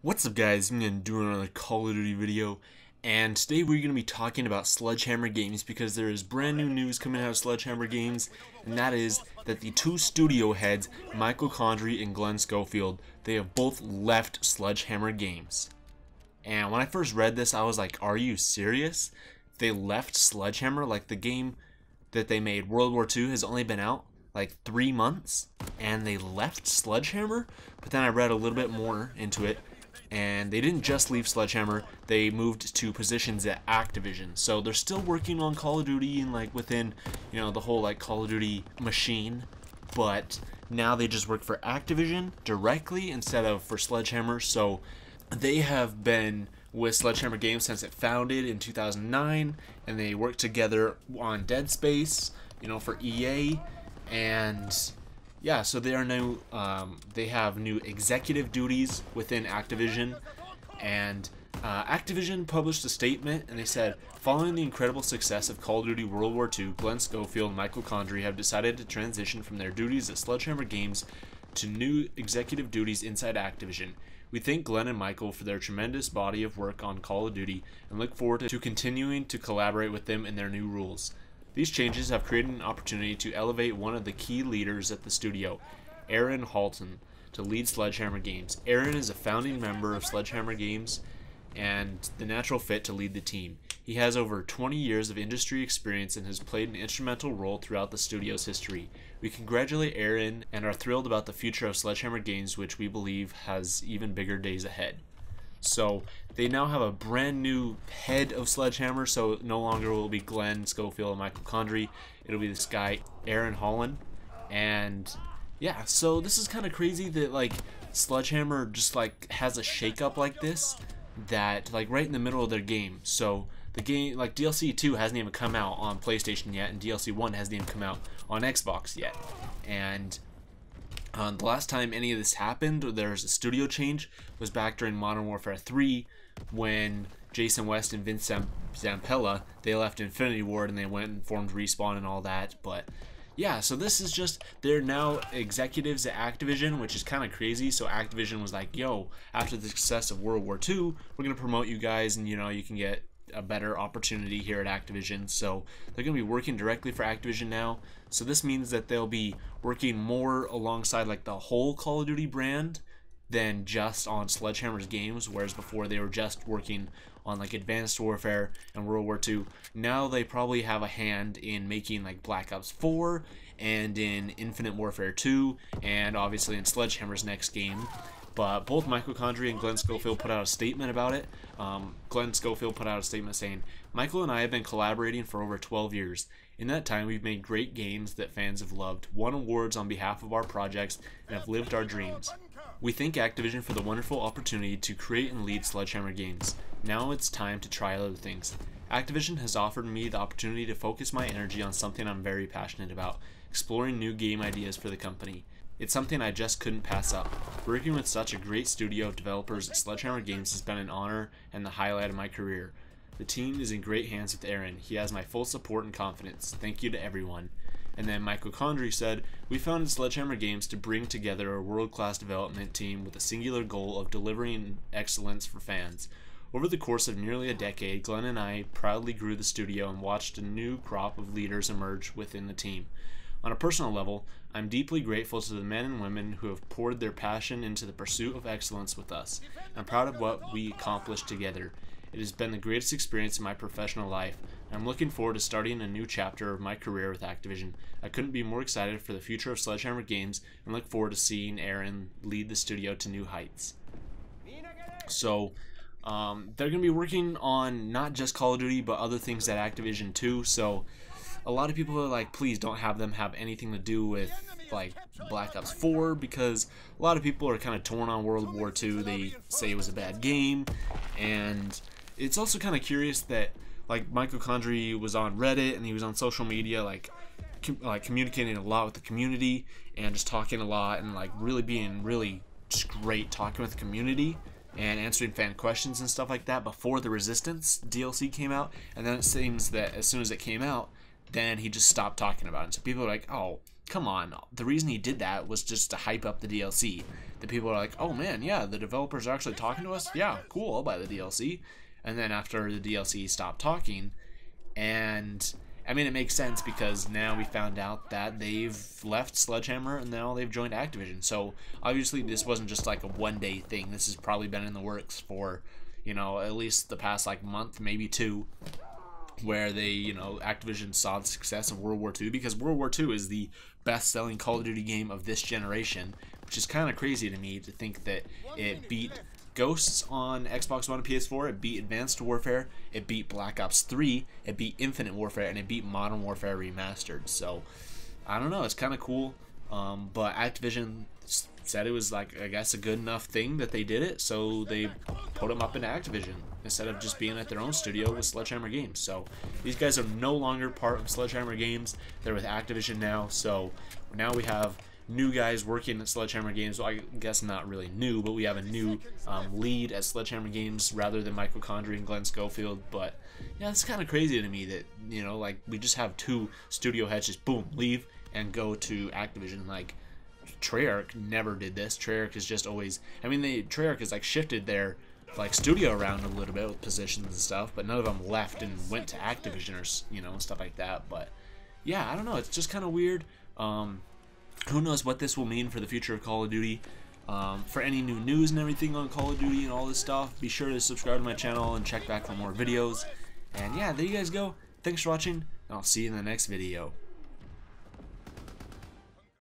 What's up guys, I'm going to do another Call of Duty video, and today we're going to be talking about Sledgehammer Games because there is brand new news coming out of Sledgehammer Games, and that is that the two studio heads, Michael Condrey and Glen Schofield, they have both left Sledgehammer Games. And when I first read this, I was like, are you serious? They left Sledgehammer? Like the game that they made, World War II, has only been out like three months, and they left Sledgehammer? But then I read a little bit more into it, and they didn't just leave Sledgehammer, they moved to positions at Activision. So they're still working on Call of Duty and like within, you know, the whole like Call of Duty machine, but now they just work for Activision directly instead of for Sledgehammer. So they have been with Sledgehammer Games since it founded in 2009 and they worked together on Dead Space, you know, for EA and yeah, so they are new. Um, they have new executive duties within Activision, and uh, Activision published a statement, and they said, following the incredible success of Call of Duty World War II, Glen Schofield and Michael Condrey have decided to transition from their duties at Sledgehammer Games to new executive duties inside Activision. We thank Glen and Michael for their tremendous body of work on Call of Duty and look forward to continuing to collaborate with them in their new roles. These changes have created an opportunity to elevate one of the key leaders at the studio, Aaron Halon, to lead Sledgehammer Games. Aaron is a founding member of Sledgehammer Games and the natural fit to lead the team. He has over 20 years of industry experience and has played an instrumental role throughout the studio's history. We congratulate Aaron and are thrilled about the future of Sledgehammer Games, which we believe has even bigger days ahead. So they now have a brand new head of Sledgehammer. So no longer will it be Glen Schofield and Michael Condrey. It'll be this guy Aaron Holland, and yeah. So this is kind of crazy that like Sledgehammer just like has a shakeup like this that like right in the middle of their game. So the game like DLC 2 hasn't even come out on PlayStation yet, and DLC 1 hasn't even come out on Xbox yet, and um, the last time any of this happened, there was a studio change, was back during Modern Warfare 3 when Jason West and Vince Zampella, they left Infinity Ward and they went and formed Respawn and all that. But yeah, so this is just, they're now executives at Activision, which is kind of crazy. So Activision was like, yo, after the success of World War II, we're going to promote you guys and, you know, you can get a better opportunity here at Activision. So they're going to be working directly for Activision now. So this means that they'll be working more alongside like the whole Call of Duty brand than just on Sledgehammer's games, whereas before they were just working on like Advanced Warfare and World War II. Now they probably have a hand in making like Black Ops 4 and in Infinite Warfare 2 and obviously in Sledgehammer's next game. But both Michael Condrey and Glen Schofield put out a statement about it. Um, Glen Schofield put out a statement saying, Michael and I have been collaborating for over 12 years. In that time, we've made great games that fans have loved, won awards on behalf of our projects, and have lived our dreams. We thank Activision for the wonderful opportunity to create and lead Sledgehammer games. Now it's time to try other things. Activision has offered me the opportunity to focus my energy on something I'm very passionate about, exploring new game ideas for the company. It's something I just couldn't pass up. Working with such a great studio of developers at Sledgehammer Games has been an honor and the highlight of my career. The team is in great hands with Aaron. He has my full support and confidence. Thank you to everyone. And then Michael Condrey said, We founded Sledgehammer Games to bring together a world class development team with a singular goal of delivering excellence for fans. Over the course of nearly a decade, Glen and I proudly grew the studio and watched a new crop of leaders emerge within the team. On a personal level, I'm deeply grateful to the men and women who have poured their passion into the pursuit of excellence with us. I'm proud of what we accomplished together. It has been the greatest experience in my professional life. I'm looking forward to starting a new chapter of my career with Activision. I couldn't be more excited for the future of Sledgehammer Games and look forward to seeing Aaron lead the studio to new heights. So, um, they're going to be working on not just Call of Duty, but other things at Activision too. So, a lot of people are like, please don't have them have anything to do with like Black Ops 4 because a lot of people are kind of torn on World War II. They say it was a bad game, and it's also kind of curious that like Michael Condrey was on Reddit and he was on social media like com like communicating a lot with the community and just talking a lot and like really being really just great talking with the community and answering fan questions and stuff like that before the Resistance DLC came out. And then it seems that as soon as it came out, then he just stopped talking about it. So people are like, oh, come on. The reason he did that was just to hype up the DLC. The people are like, oh man, yeah, the developers are actually talking to us. Yeah, cool, I'll buy the DLC. And then after the DLC stopped talking, and I mean, it makes sense because now we found out that they've left Sledgehammer and now they've joined Activision. So obviously, this wasn't just like a one day thing. This has probably been in the works for, you know, at least the past like month, maybe two, where they, you know, Activision saw the success of World War II because World War II is the best selling Call of Duty game of this generation, which is kind of crazy to me to think that it beat Ghosts on Xbox One and PS4. It beat Advanced Warfare. It beat Black Ops 3. It beat Infinite Warfare, and it beat Modern Warfare Remastered. So I don't know. It's kind of cool. Um, but Activision said it was like I guess a good enough thing that they did it, so they put them up in Activision instead of just being at their own studio with Sledgehammer Games. So these guys are no longer part of Sledgehammer Games. They're with Activision now. So now we have new guys working at Sledgehammer Games. Well, I guess not really new, but we have a new um, lead at Sledgehammer Games rather than Michael Condrey and Glen Schofield. But yeah, it's kind of crazy to me that you know, like we just have two studio heads just boom leave and go to Activision. Like Treyarch never did this. Treyarch is just always. I mean, they Treyarch has like shifted their like studio around a little bit with positions and stuff, but none of them left and went to Activision or you know stuff like that. But yeah, I don't know. It's just kind of weird. Um, who knows what this will mean for the future of Call of Duty. Um, for any new news and everything on Call of Duty and all this stuff, be sure to subscribe to my channel and check back for more videos. And yeah, there you guys go. Thanks for watching, and I'll see you in the next video.